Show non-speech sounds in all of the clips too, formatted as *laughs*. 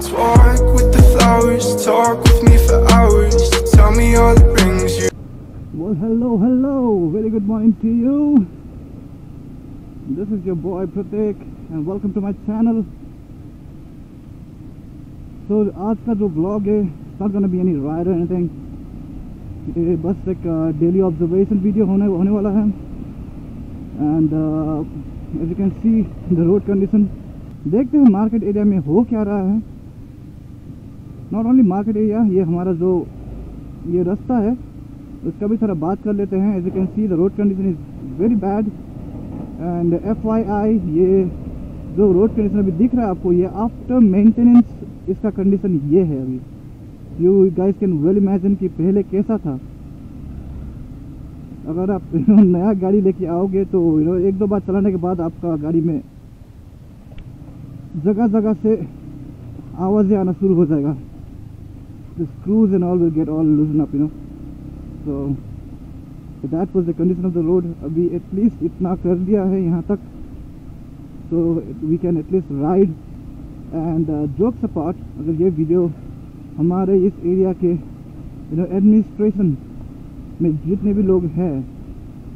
Talk with the flowers, talk with me for hours. Tell me all the rings you Well, hello, hello. Very good morning to you. This is your boy Pratik and welcome to my channel. So आज का जो blog है not gonna be any ride or anything. ये बस एक daily observation video होने होने वाला है and as you can see the road condition देखते हैं मार्केट एरिया में हो क्या रहा है नॉट ओनली मार्केट एरिया ये हमारा जो, ये रास्ता है, उसका भी थोड़ा बात कर लेते हैं। As you can see the road condition is very bad and if ये जो रोड कंडीशन अभी दिख रहा है आपको, ये आफ्टर मेंटेनेंस इसका कंडीशन ये है अभी। You guys can well imagine कि पहले कैसा था। अगर आप *laughs* नया गाड़ी लेके आओगे तो एक दो बार चलाने के बाद आपका गाड़ी में जगह जगह से आवाज़ें आना शुरू हो जाएगा। The screws and all will get all loosened up you know so that was the condition of the road अभी at least इतना कर दिया है यहाँ तक so we can at least ride and uh, jokes apart अगर ये video हमारे इस एरिया के यू नो एडमिनिस्ट्रेशन में जितने भी लोग हैं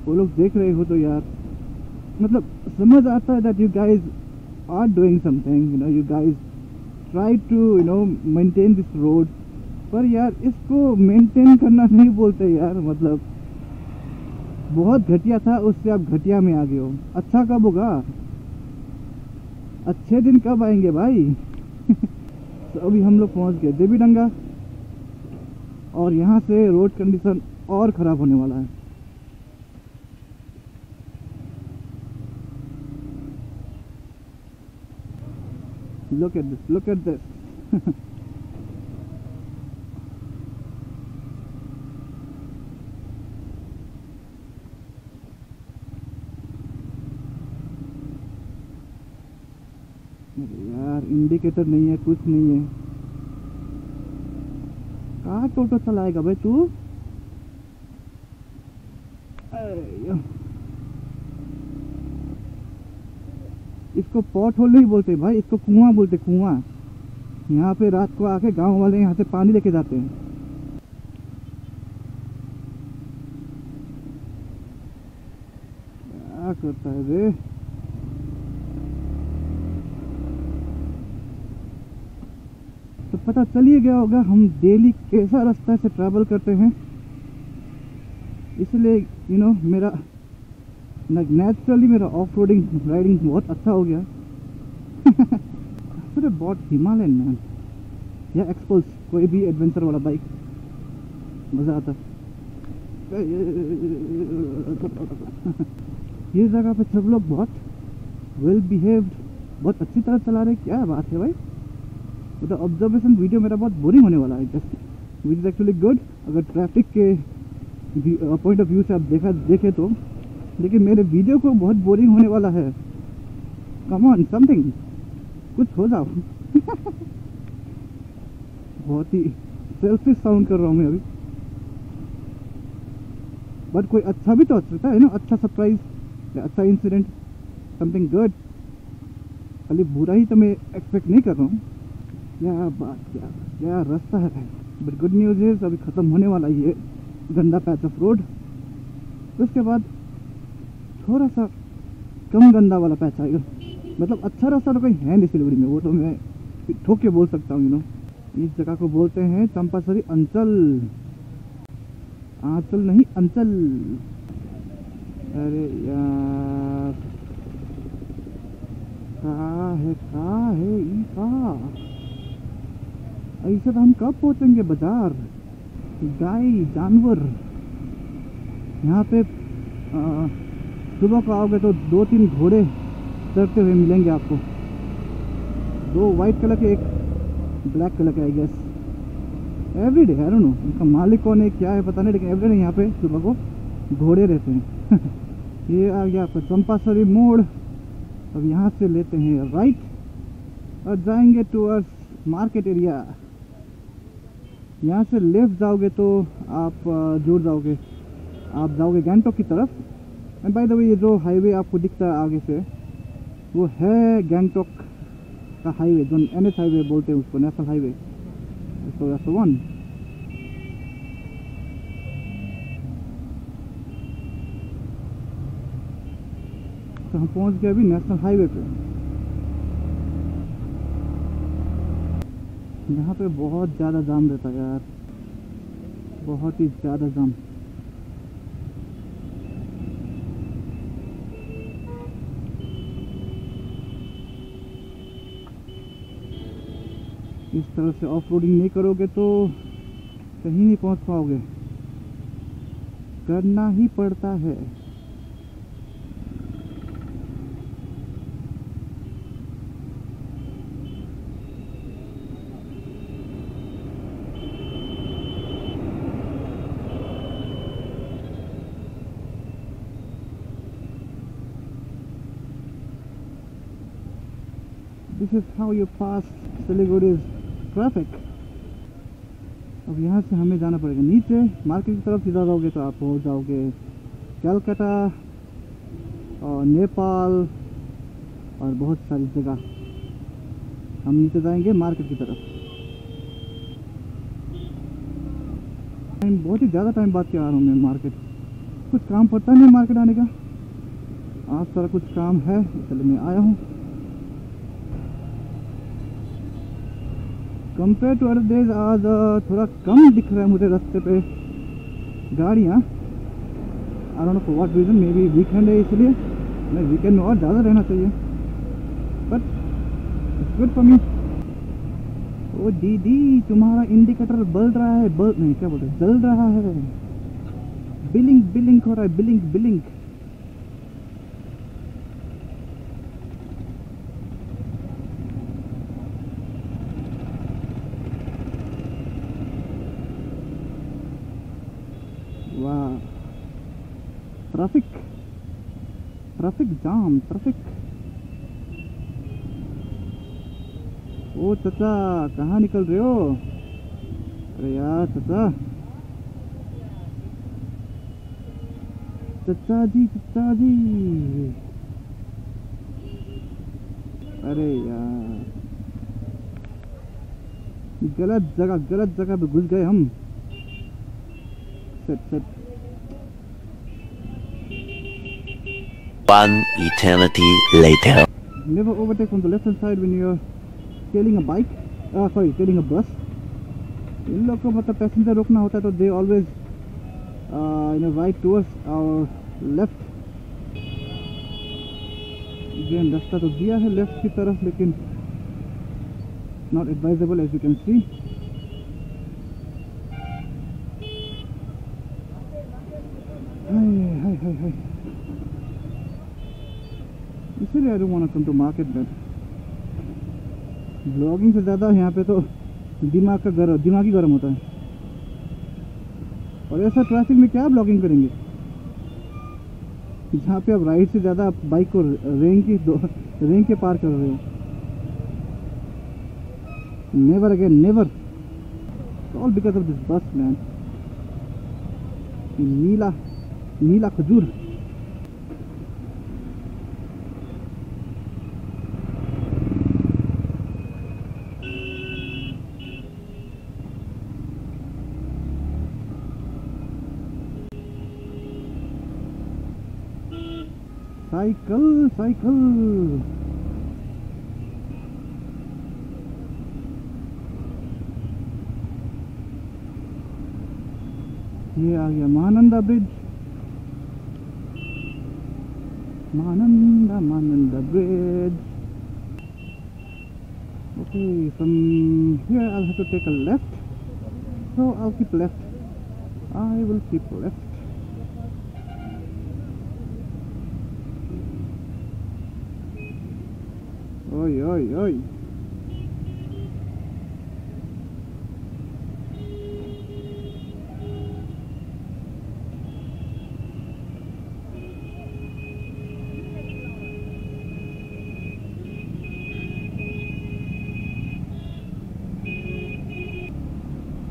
वो लोग देख रहे हो तो यार मतलब समझ आता है that you guys are doing something you know you guys try to you know maintain this road पर यार, इसको मेंटेन करना नहीं बोलते यार मतलब। बहुत घटिया था, उससे आप घटिया में आ गए हो। अच्छा कब होगा? अच्छे दिन कब आएँगे भाई? *laughs* तो अभी हम लोग पहुँच गए देवी डंगा और यहाँ से रोड कंडीशन और ख़राब होने वाला है। Look at this, look at this *laughs* यार इंडिकेटर नहीं है, कुछ नहीं है। कहाँ टोटो चलाएगा भाई तू? इसको पॉट होल नहीं बोलते भाई, इसको कुआँ बोलते, कुआँ। यहाँ पे रात को आके गाँव वाले यहाँ से पानी लेके जाते हैं। क्या करता है रे? पता चल ही गया होगा हम डेली कैसा रास्ता से ट्रैवल करते हैं। इसलिए यू नो मेरा नेचुरली मेरा ऑफ़ रोडिंग राइडिंग बहुत अच्छा हो गया। फिर बहुत हिमालयन मैन या एक्सपोज कोई भी एडवेंचर वाला बाइक मज़ा आता। ये जगह पे सब लोग बहुत वेल बिहेव्ड बहुत अच्छी तरह चला रहे क्या बात है भाई। मतलब ऑब्जर्वेशन वीडियो मेरा बहुत बोरिंग होने वाला है just which is actually good अगर ट्रैफ़िक के पॉइंट ऑफ़ व्यू से आप देखा, देखे तो लेकिन मेरे वीडियो को बहुत बोरिंग होने वाला है। कम ऑन समथिंग कुछ हो जाओ। *laughs* बहुत ही सेल्फिश साउंड कर रहा हूँ मैं अभी। बट कोई अच्छा भी तो सकता है ना? अच्छा सरप्राइज़ या अच्छा इंसिडेंट समथिंग गुड खाली बुरा ही तो मैं एक्सपेक्ट नहीं कर रहा हूँ। क्या बात, क्या क्या रास्ता है? बट गुड न्यूज़ है अभी ख़त्म होने वाला ये गंदा पैच ऑफ़ रोड उसके बाद थोड़ा सा कम गंदा वाला पैच आएगा। मतलब अच्छा रास्ता तो कहीं है नहीं सिलगुड़ी में, वो तो मैं ठोक के बोल सकता हूँ यू नो इस जगह को बोलते हैं चंपासरी अंचल। आंचल नहीं, अंचल। अरे यार, कहा है कहा है, ई का ऐसे तो हम कब पहुँचेंगे बाज़ार? गाय, जानवर। यहाँ पे सुबह को आओगे तो दो तीन घोड़े चढ़ते हुए मिलेंगे आपको। दो वाइट कलर के एक ब्लैक कलर के I guess every day I know उनका मालिक कौन है, क्या है, पता नहीं, लेकिन एवरी डे यहाँ पे सुबह को घोड़े रहते हैं। *laughs* ये आ गया आपका चंपासरी मोड़। अब यहाँ से लेते हैं राइट और जाएँगे टूवर्ड्स मार्केट एरिया यहाँ से लेफ़्ट जाओगे तो आप जुड़ जाओगे। आप जाओगे गैंगटॉक की तरफ़। एंड बाय द वे ये जो हाईवे आपको दिखता है आगे से, वो है गैंगटॉक का हाईवे जो एन एच हाईवे बोलते हैं उसको national highway that's the one. तो हम पहुँच गए अभी नेशनल हाईवे पे। यहाँ पे बहुत ज़्यादा जाम रहता है यार। बहुत ही ज़्यादा जाम। इस तरह से ऑफ़ रोडिंग नहीं करोगे तो कहीं नहीं पहुँच पाओगे। करना ही पड़ता है। Is how you pass Siliguri's traffic. अब यहाँ से हमें जाना पड़ेगा नीचे मार्केट की तरफ़ सीधा जाओगे तो आप पहुँच जाओगे कलकत्ता और नेपाल और बहुत सारी जगह। हम नीचे जाएँगे मार्केट की तरफ़। टाइम बहुत ही ज़्यादा टाइम बाद के आ रहा हूँ मैं मार्केट कुछ काम पड़ता नहीं मार्केट आने का। आज सारा कुछ काम है, इसलिए मैं आया हूँ। कंपेयर टू अदर डेज़ आज थोड़ा कम दिख रहा है मुझे रास्ते पे। गाड़ियाँ I don't know for what reason may be weekend है इसलिए, मैं वीकेंड में और ज़्यादा रहना चाहिए। But it's good for me ओ, दीदी, तुम्हारा इंडिकेटर बल रहा है, बल, नहीं, क्या बोलते जल रहा है। बिलिंग बिलिंग हो रहा है बिलिंग बिलिंग वाह ट्रैफ़िक ट्रैफ़िक जाम, ट्रैफ़िक। ओ चाचा, कहाँ निकल रहे हो? अरे यार, चाचा। चाचा जी चाचा जी। अरे यार। गलत जगह गलत जगह पे घुस गए हम। Set set One eternity later. never overtake on the left hand side when you're tailing a bike uh, sorry tailing a bus इन लोग को मतलब पैसेंजर रोकना होता है तो they always you know right towards our left again रास्ता तो दिया है लेफ्ट की तरफ लेकिन not advisable as you can see hi hi hi hi इसीलिए I don't want come to market में ब्लॉगिंग से ज़्यादा यहाँ पे तो दिमाग का गर्म, दिमाग ही गर्म होता है। और ऐसा ट्रैफ़िक में क्या ब्लॉगिंग करेंगे? जहाँ पे आप राइड से ज़्यादा आप बाइक को रेंग की रेंग के पार कर रहे हो। Never again never all because of this bus man नीला नीला खजूर। साइकिल साइकिल ये आ गया Mahananda bridge Mahananda Mahananda bridge okay from here I'll have to take a left so I'll keep left I will keep left Oi, oi, oi.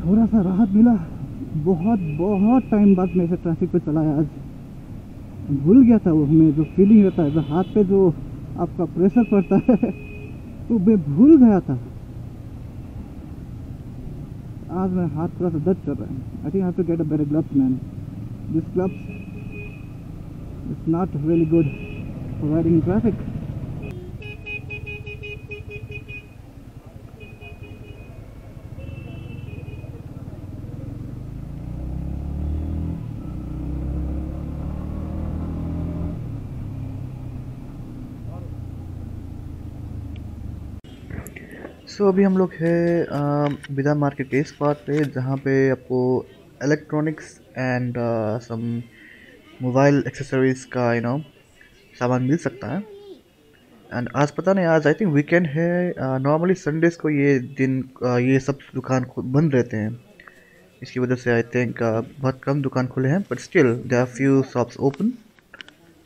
थोड़ा सा राहत मिला बहुत बहुत टाइम बाद मैं ऐसे ट्रैफ़िक पे चला आज भूल गया था वो हमें जो फीलिंग रहता है जो हाथ पे जो आपका प्रेशर पड़ता है। *laughs* तो मैं भूल गया था। आज मेरा हाथ थोड़ा सा दर्द कर रहा है। I think have to get a better gloves man this gloves is not really good for riding traffic so so, अभी हम लोग है बिदा मार्केट के इस पार्ट पे जहाँ पे आपको electronics and some mobile accessories का यू नो सामान मिल सकता है। एंड आज पता नहीं आज आई थिंक वीकेंड है नॉर्मली संडेज को ये दिन uh, ये सब दुकान बंद रहते हैं। इसकी वजह से आई थिंक uh, बहुत कम दुकान खुले हैं but still they are few shops open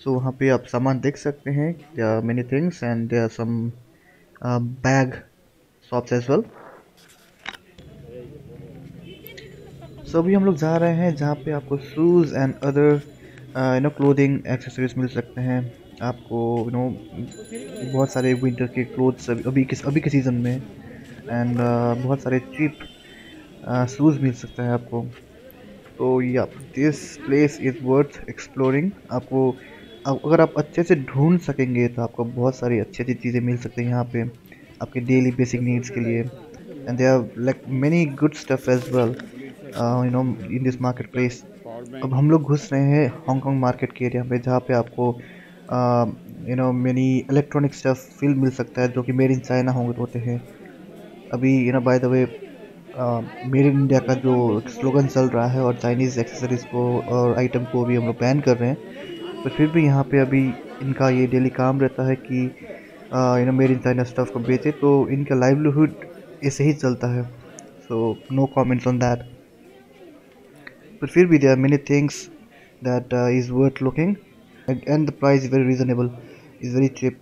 so वहाँ पे आप सामान देख सकते हैं they are many things and they are some bag shops as well so अभी हम लोग जा रहे हैं जहाँ पे आपको shoes and other you know clothing accessories मिल सकते हैं। आपको यू नो बहुत सारे विंटर के क्लोथ्स अभी अभी किस अभी के सीज़न में। एंड uh, बहुत सारे चीप शूज़ uh, मिल सकते हैं आपको। तो या this place is worth exploring आपको अगर आप अच्छे से ढूंढ सकेंगे तो आपको बहुत सारी अच्छी अच्छी चीज़ें मिल सकती हैं यहाँ पे। आपके डेली बेसिक नीड्स के लिए. And they are like many good stuff as well you know in this market place अब हम लोग घुस रहे हैं हांगकॉन्ग मार्केट के एरिया में जहाँ पे आपको you know many electronic stuff feel मिल सकता है, जो कि मेड इन चाइना होंगे, होते हैं. अभी you know by the way made in India का जो स्लोगन चल रहा है और चाइनीज़ एक्सेसरीज़ को और आइटम को भी हम लोग बैन कर रहे हैं. तो फिर भी यहाँ पे अभी इनका ये डेली काम रहता है कि you know made in China stuff को बेचे तो इनका लाइवलीहुड ऐसे ही चलता है। So no comments on that but फिर भी there are many things that is worth looking and the price is very reasonable is very cheap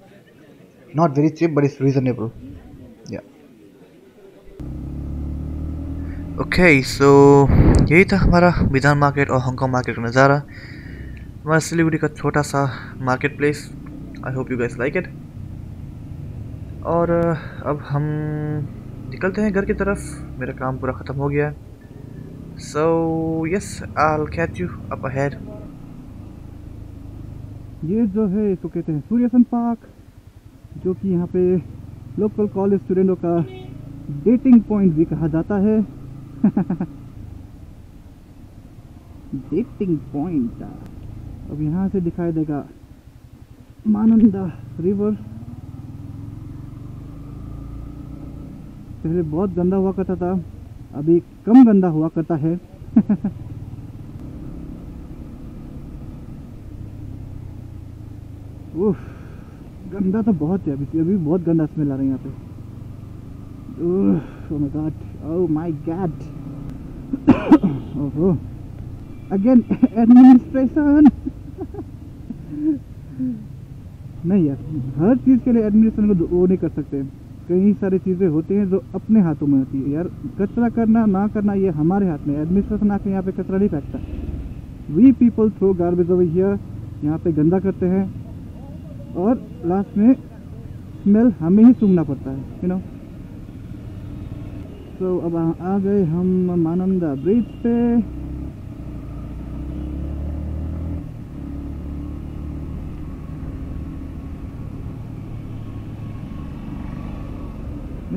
not very cheap but is reasonable या ओके सो यही था हमारा Bidhan market और Hong Kong market का नज़ारा। हमारा सिलीगुड़ी का छोटा सा market place I hope you guys like it और, अब हम निकलते हैं घर की तरफ़। मेरा काम पूरा ख़त्म हो गया so yes I catch you up ahead ये जो है, इसको कहते हैं सूर्यसन पार्क जो कि यहाँ पे लोकल कॉलेज स्टूडेंटों का डेटिंग पॉइंट भी कहा जाता है। *laughs* डेटिंग पॉइंट अब यहाँ से दिखाई देगा मानंदा रिवर पहले बहुत गंदा हुआ करता था, अभी कम गंदा हुआ करता है। *laughs* उफ, गंदा तो बहुत है, अभी अभी बहुत गंदा स्मेल आ रहा है यहाँ पे। गॉड ओह माय गॉड ओहो अगेन एडमिनिस्ट्रेशन *laughs* *laughs* नहीं यार, हर चीज़ के लिए एडमिनिस्ट्रेशन को वो नहीं कर सकते। कई सारी चीज़ें होती हैं जो अपने हाथों में होती है। यार, कचरा करना ना करना, ये हमारे हाथ में एडमिनिस्ट्रेशन आके यहाँ पे कचरा नहीं फेंकता। We people throw garbage over here यहाँ पे गंदा करते हैं। और लास्ट में स्मेल हमें ही सूंघना पड़ता है यू नो तो अब आ गए हम मानंदा ब्रिज पे।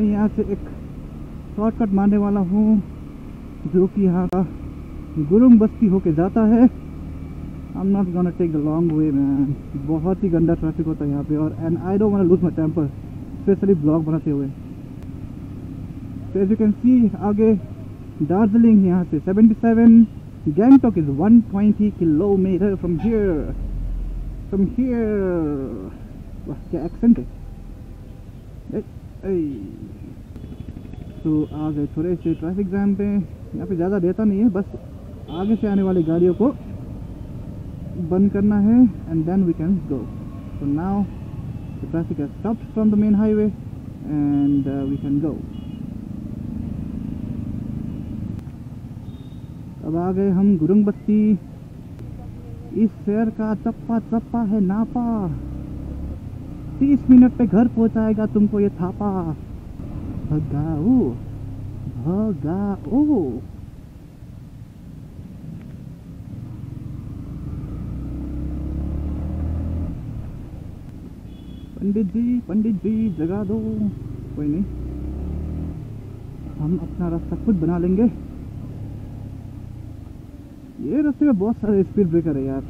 मैं यहाँ से एक शॉर्टकट मारने वाला हूँ, जो कि यहाँ का गुरुंग बस्ती होके जाता है। I am not gonna take the long way man बहुत ही गंदा ट्रैफ़िक होता है यहाँ पे, और and I don't want lose my temper specially blog बनाते हुए। एज यू कैन सी आगे दार्जिलिंग यहाँ से 77 Gangtok is 120 kilometre from here from here क्या एक्सेंट है। तो आ गए थोड़े से ट्रैफ़िक जैम पे यहाँ पे ज़्यादा देता नहीं है बस आगे से आने वाली गाड़ियों को बंद करना है and then we can go so now the traffic has stopped from the main highway and uh, we अब आ गए हम गुरुंग बस्ती इस शहर का चप्पा चप्पा है नापा। तीस मिनट पे घर पहुंचाएगा तुमको ये थापा। भगाओ भगाओ। पंडित जी पंडित जी, जगा दो। कोई नहीं। हम अपना रास्ता खुद बना लेंगे। ये रास्ते में बहुत सारे स्पीड ब्रेकर है यार।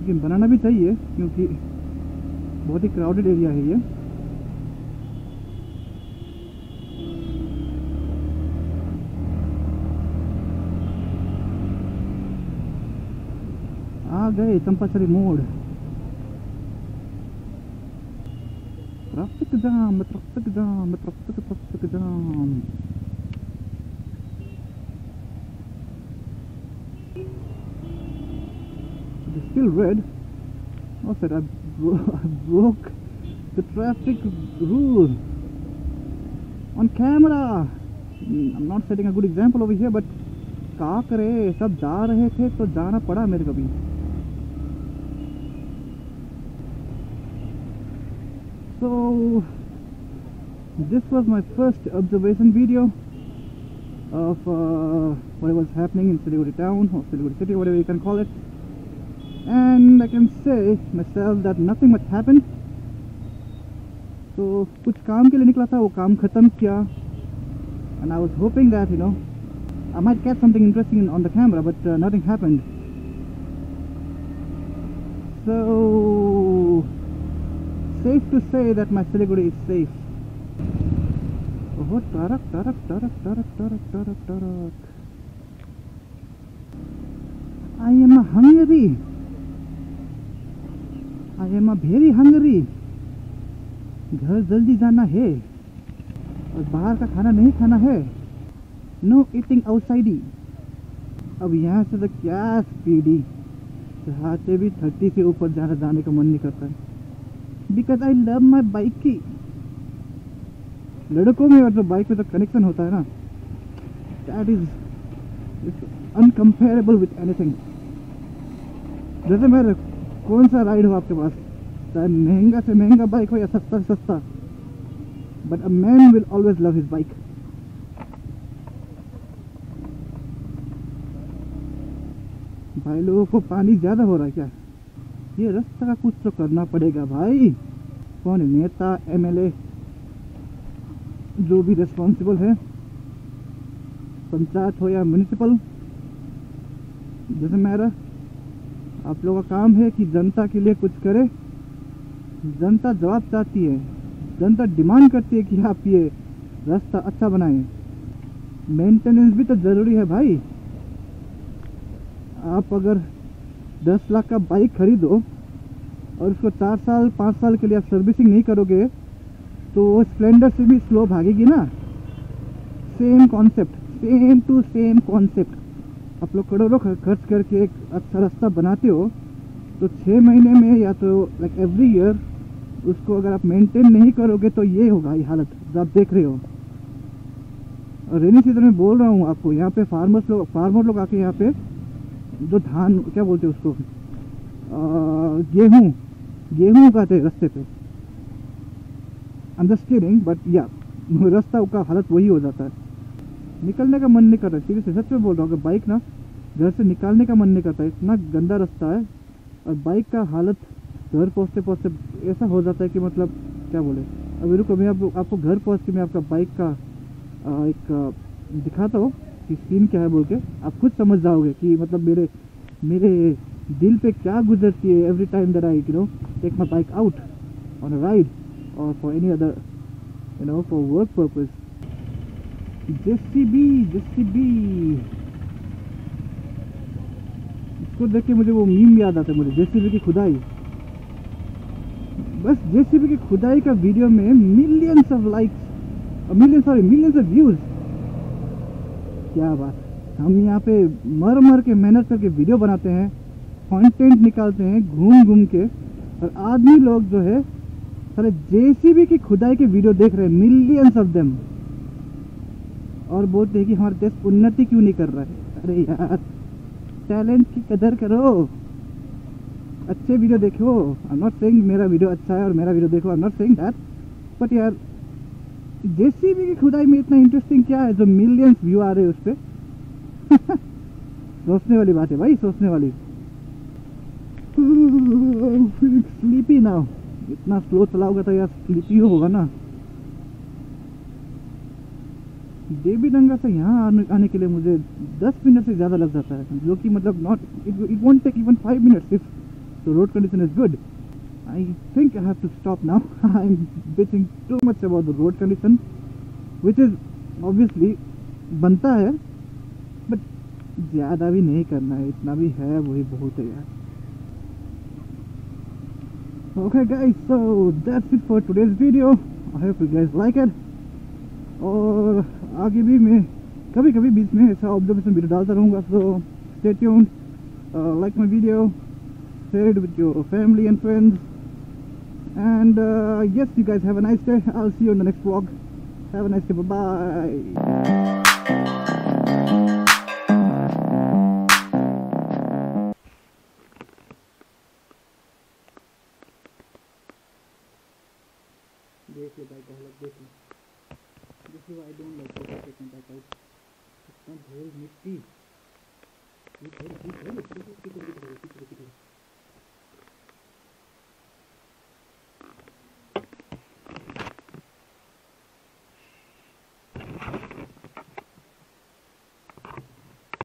लेकिन बनाना भी चाहिए, क्योंकि बहुत ही क्राउडेड एरिया है ये। आ गए चंपाचरी मोड़। Traffic jam traffic jam traffic traffic jam. It is still red. Oh, said I, bro- I broke the traffic rule on camera. Mm, I'm not setting a good example over here, but का करे सब जा रहे थे तो जाना पड़ा मेरे को भी So, this was my first observation video of uh, what was happening in Siliguri town or Siliguri city, whatever you can call it. And I can say myself that nothing much happened. So, कुछ काम के लिए निकला था वो काम खत्म किया and I was hoping that you know I might catch something interesting on the camera, but uh, nothing happened. So safe to say that my Siliguri is safe. Oh, tarak, tarak, tarak, tarak, tarak, tarak, tarak. I am a hungry. I am a very hungry. घर जल्दी जाना है। और बाहर का खाना नहीं खाना है। नो ईटिंग आउटसाइड ही अब यहाँ से तो क्या स्पीडी चाहते भी थर्टी से ऊपर ज़्यादा जाने का मन नहीं करता है। Because I love my bike की लड़कों में और जो बाइक में जो कनेक्शन होता है ना। That is incomparable with anything जैसे मेरे कौन सा राइड हो आपके पास? चाहे महँगा से महँगा बाइक हो या सस्ता सस्ता but a man will always love his bike भाई, लोगों को पानी ज़्यादा हो रहा है क्या? ये रास्ता का कुछ तो करना पड़ेगा भाई। कौन नेता एमएलए जो भी रिस्पॉन्सिबल है, पंचायत हो या म्यूनिसिपल जैसे मेरा आप लोगों का काम है कि जनता के लिए कुछ करे। जनता जवाब चाहती है। जनता डिमांड करती है कि आप ये रास्ता अच्छा बनाएँ। मेंटेनेंस भी तो ज़रूरी है भाई। आप अगर दस लाख का बाइक खरीदो और उसको चार साल, पाँच साल के लिए आप सर्विसिंग नहीं करोगे तो वो स्प्लेंडर से भी स्लो भागेगी ना। Same concept same to same concept आप लोग करोड़ों खर्च करके एक अच्छा रास्ता बनाते हो तो छः महीने में या तो लाइक एवरी ईयर उसको अगर आप मेंटेन नहीं करोगे तो ये होगा ये हालत, जो आप देख रहे हो। और रेनी सीज़न में बोल रहा हूँ आपको, यहाँ पे फार्मर्स लोग फार्मर लोग आके यहाँ पे जो धान, क्या बोलते हैं उसको गेहूँ गेहूँ उगाते हैं रास्ते पे। किडिंग बट या रास्ता का हालत वही हो जाता है। निकलने का मन नहीं कर रहा सीरियसली सच में बोल रहा हूँ कि बाइक ना घर से निकालने का मन नहीं करता इतना गंदा रास्ता है और बाइक का हालत घर पहुँचते पहुँचते ऐसा हो जाता है कि मतलब क्या बोले? अभी रुको मैं आप, आपको घर पहुँच के मैं आपका बाइक का अ, एक अ, दिखाता हूँ कि सीन क्या है बोल के। आप खुद समझ जाओगे कि मतलब मेरे मेरे दिल पे क्या गुजरती है every time that I you know take my bike out on a ride और for any other you know for work purpose JCB JCB इसको देख के मुझे वो मीम याद आता है मुझे, जेसीबी की खुदाई। बस जेसीबी की खुदाई का वीडियो में millions of likes million sorry millions of views क्या बात हम यहाँ पे मर मर के मेहनत करके वीडियो बनाते हैं कंटेंट निकालते हैं, घूम घूम के, और आदमी लोग जो है सारे जेसीबी की खुदाई के वीडियो देख रहे हैं मिलियंस ऑफ़ देम और बोलते हैं कि हमारा देश उन्नति क्यों नहीं कर रहा है? अरे यार टैलेंट की कदर करो। अच्छे वीडियो देखो। आई नॉट सेइंग मेरा वीडियो अच्छा है और मेरा वीडियो देखो। I not saying that but यार जेसीबी की खुदाई में इतना इंटरेस्टिंग क्या है? जो मिलियंस व्यू आ रहे हैं उस पर *laughs* सोचने वाली बात है भाई, सोचने वाली। *laughs* स्लीपी ना इतना स्लो चलाओगे तो यार स्लीपी होगा ना। देवी डंगा से यहाँ आने, आने के लिए मुझे 10 मिनट से ज़्यादा लग जाता है जो कि मतलब not it won't take even 5 minutes if the road condition is good I think I have to stop now I am bitching too much about the road condition which is obviously बनता है but ज़्यादा भी नहीं करना है इतना भी है वही बहुत है यार Okay guys, so that's it for today's video. I hope you guys like it. और आगे भी मैं कभी कभी बीच में ऐसा ऑब्जर्वेशन वीडियो डालता रहूँगा so stay like my video share it with your family and friends and nice day. I'll see you in the next vlog. Have a nice day. Bye bye